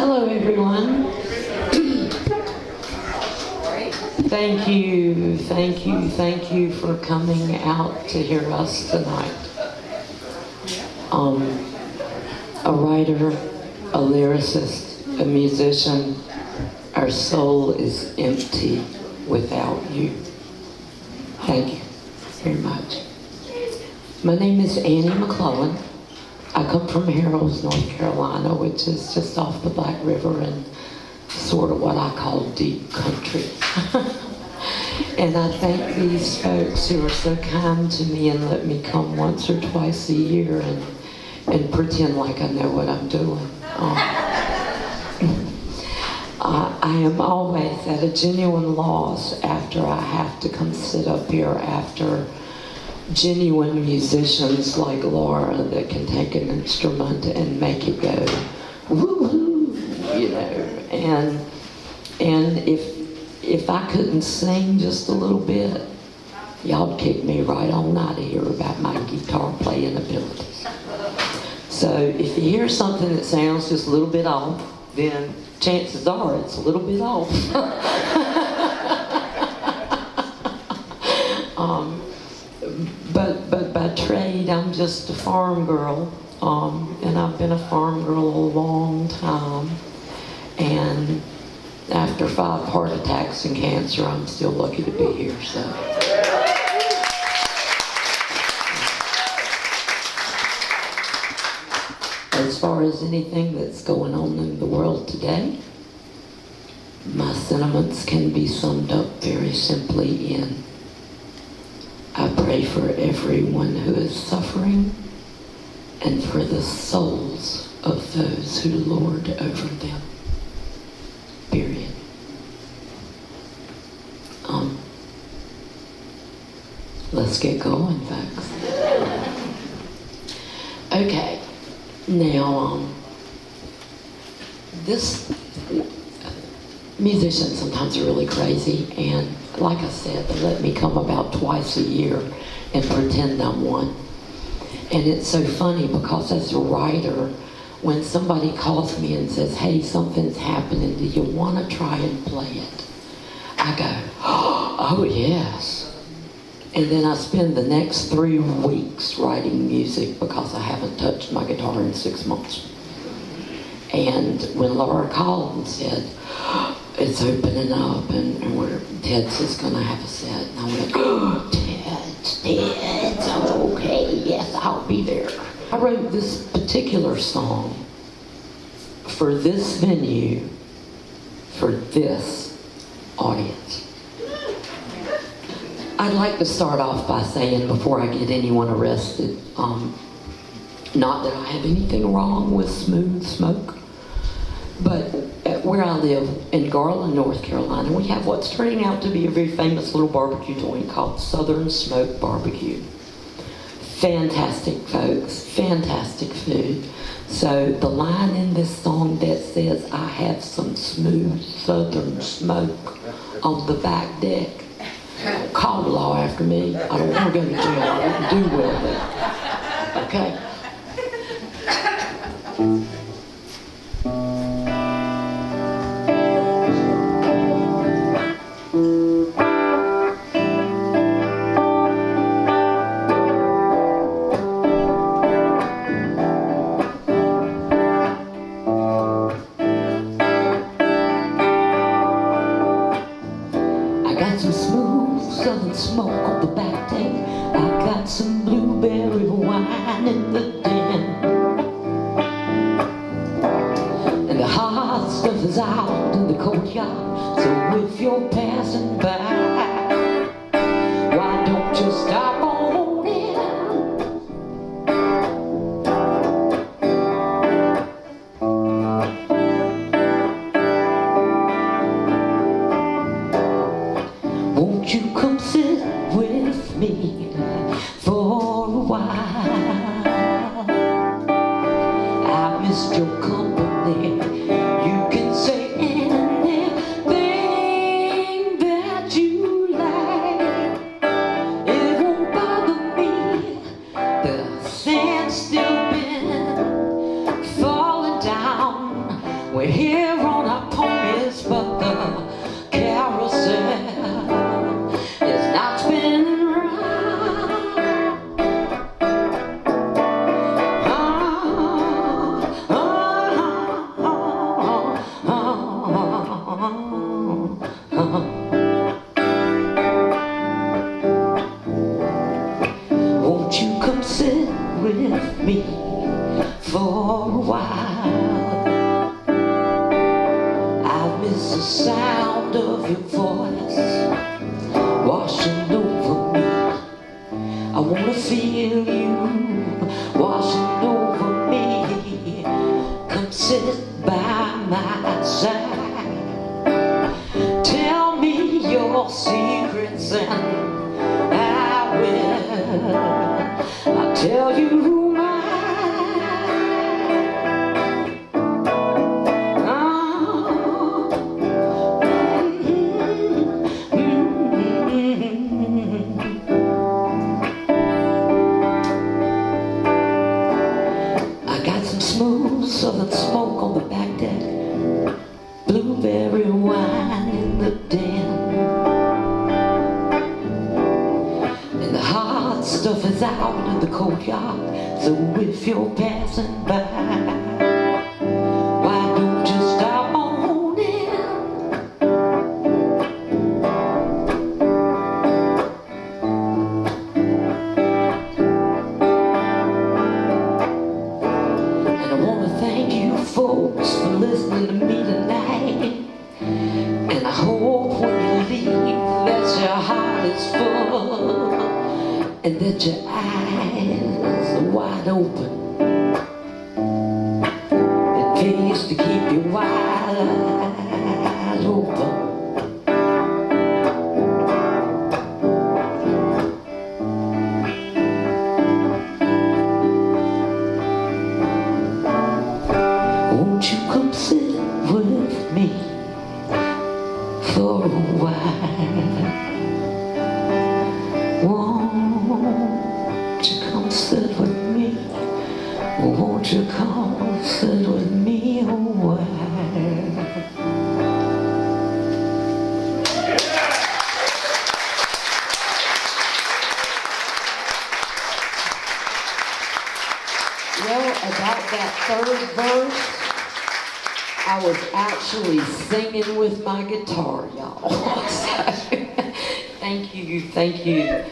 Hello, everyone. Thank you, thank you, thank you for coming out to hear us tonight. Um, a writer, a lyricist, a musician, our soul is empty without you. Thank you very much. My name is Annie McLelland. I come from Harrells, North Carolina, which is just off the Black River and sort of what I call deep country. and I thank these folks who are so kind to me and let me come once or twice a year and, and pretend like I know what I'm doing. Um, I am always at a genuine loss after I have to come sit up here after genuine musicians like Laura that can take an instrument and make it go woo you know. And and if if I couldn't sing just a little bit, y'all'd kick me right on out of here about my guitar playing abilities. So if you hear something that sounds just a little bit off, then chances are it's a little bit off. um, but but by trade, I'm just a farm girl, um, and I've been a farm girl a long time. And after five heart attacks and cancer, I'm still lucky to be here. So. As far as anything that's going on in the world today, my sentiments can be summed up very simply in pray for everyone who is suffering and for the souls of those who lord over them. Period. Um, let's get going, folks. Okay, now, um, this musicians sometimes are really crazy, and like I said, they let me come about twice a year and pretend I'm one. And it's so funny because as a writer, when somebody calls me and says, hey, something's happening, do you want to try and play it? I go, oh, yes. And then I spend the next three weeks writing music because I haven't touched my guitar in six months. And when Laura called and said, it's opening up and, and we're, Ted's is going to have a set. And I went, oh, Ted's, Ted's, okay, yes, I'll be there. I wrote this particular song for this venue, for this audience. I'd like to start off by saying, before I get anyone arrested, um, not that I have anything wrong with smooth smoke, but uh, where I live in Garland, North Carolina, we have what's turning out to be a very famous little barbecue joint called Southern Smoke Barbecue. Fantastic folks, fantastic food. So the line in this song that says, I have some smooth southern smoke on the back deck, call the law after me. I don't want to go to jail. I wouldn't do well. Okay? And the heart stuff out It's your company. You can say anything that you like. It won't bother me. The sand's still been falling down. We're here. The sound of your voice washing over me. I wanna feel you washing over me. Come sit by my side. Tell me your secrets and I will. I'll tell you Blueberry wine in the den. And the hot stuff is out in the courtyard. So if you're passing by, is full and that your eyes are wide open. It pays to keep you wide open. Third verse, I was actually singing with my guitar, y'all. So, thank you, thank you.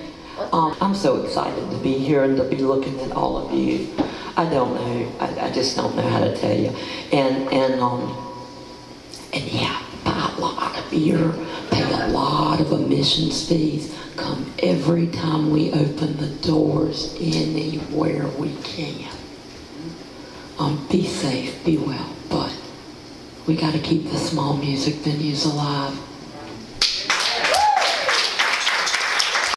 Um, I'm so excited to be here and to be looking at all of you. I don't know, I, I just don't know how to tell you. And and um, and yeah, buy a lot of beer, pay a lot of admissions fees, come every time we open the doors anywhere we can. Um, be safe, be well, but we got to keep the small music venues alive.